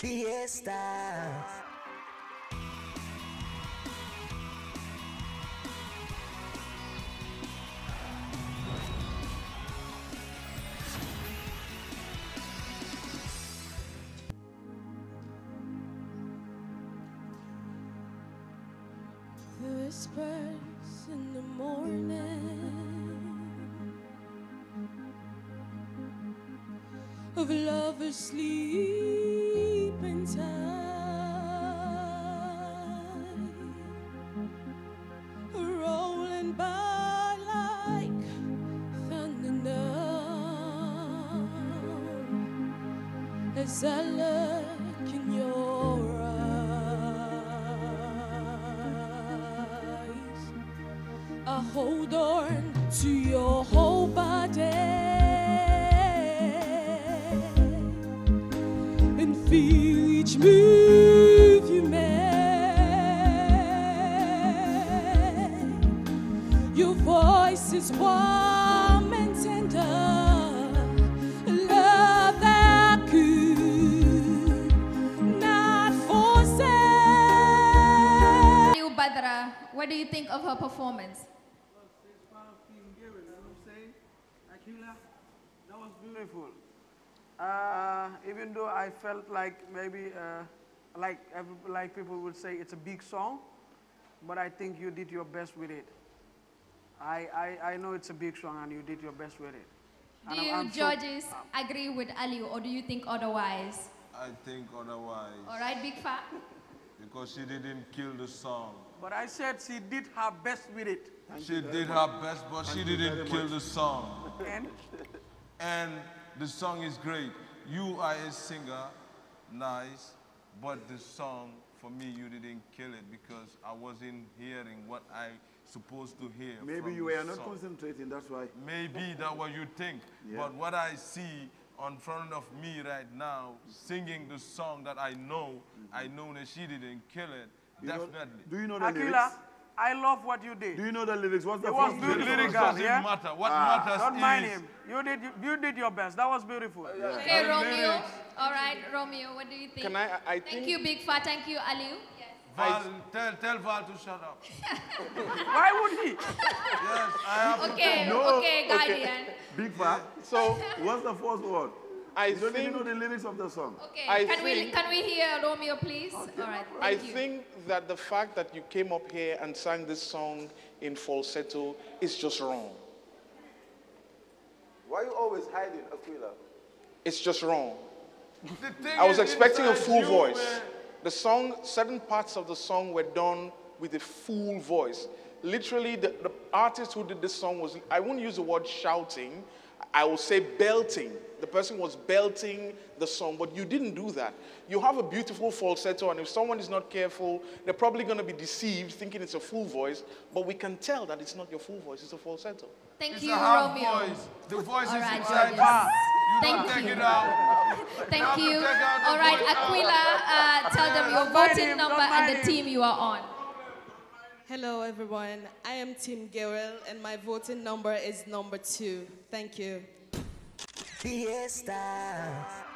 Fiesta. The whispers in the morning of lovers sleeping as I look in your eyes. I hold on to your whole body move you make. Your voice is warm and tender, love that could not forsake. Aliu Badra, what do you think of her performance? Aquila, that was beautiful. Uh, even though I felt like maybe, uh, like, like people would say it's a big song, but I think you did your best with it. I, I, I know it's a big song and you did your best with it. Do And I'm- you I'm so- judges agree with Ali or do you think otherwise? I think otherwise. All right, Big Fat? Because she didn't kill the song. But I said she did her best with it. she did her best, but she didn't kill the song. And And the song is great. You are a singer, nice, but the song, for me, you didn't kill it because I wasn't hearing what I supposed to hear. Maybe you the were not song. concentrating, that's why. Maybe that's what you think. Yeah. But what I see on front of me right now, singing the song that I know, mm-hmm. I know that she didn't kill it. You know- Definitely. do you know the Aquila, lyrics? I love what you did. Do you know the lyrics? What's the It was first the beautiful. lyrics God, doesn't yeah? matter. What Ah. matters Don't mind is him. You did, you did your best. That was beautiful. Okay, Romeo. All right, Romeo, what do you think? Can I- I Thank think- you, Big Fat. Thank you, Aliu. Yes. Val, tell, tell Val to shut up. Why would he? Yes, I have. Okay, No, okay, Guardian. Big fat. So What's the first word? I You don't even know the lyrics of the song. Okay, I can we can we hear Romeo, please? All right, I thank you. think that the fact that you came up here and sang this song in falsetto is just wrong. Why are you always hiding, Aquila? It's just wrong. The thing I was expecting a full you, voice. man. The song, certain parts of the song were done with a full voice. Literally, the, the artist who did this song was, I won't use the word shouting, I will say belting. The person was belting the song, but you didn't do that. You have a beautiful falsetto, and if someone is not careful, they're probably going to be deceived thinking it's a full voice, but we can tell that it's not your full voice, it's a falsetto. Thank It's you, a half Romeo. voice. The voice All is right, inside judges. you. You Thank don't take you. it out. Thank have to you. take out the All right, voice. Aquila, uh, tell them your voting him, number don't and the team you are on. Hello, everyone. I am Tim Gerald, and my voting number is number two. Thank you. Fiesta.